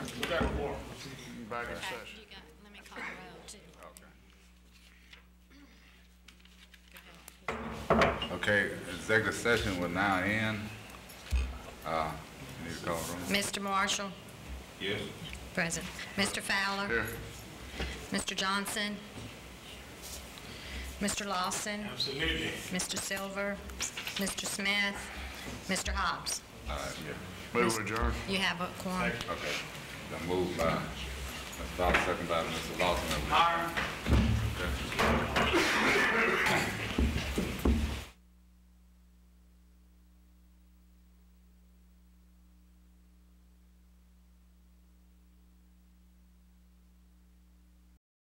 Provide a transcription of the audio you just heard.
We got four. Back in Okay, session. you got, let me call the roll too. Go ahead. Okay, executive session will now end. Uh, need to call room? Mr. Marshall? Yes. Present. Mr. Fowler? Here. Mr. Johnson? Mr. Lawson? Absolutely. Mr. Silver? Mr. Smith? Mr. Hobbs? All right, yeah. Move adjourned. You have a quorum? Okay. Then moved by uh, Mr. Fowler, second by Mr. Lawson. Okay.